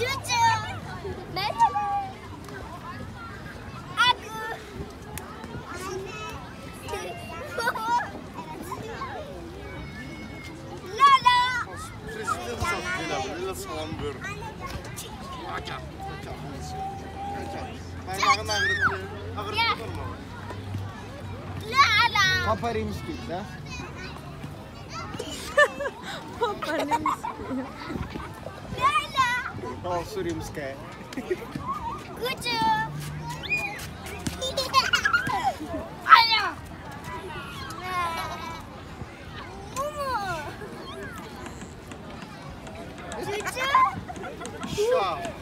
Cucu. Merhaba. Aku. Lala. Bismillahirrahmanirrahim. Salam ver. Aja. Parmağın ağrıdı. Lala. Papa rimski, da? Papa rimski. О, Суримская. Куча! Shut up.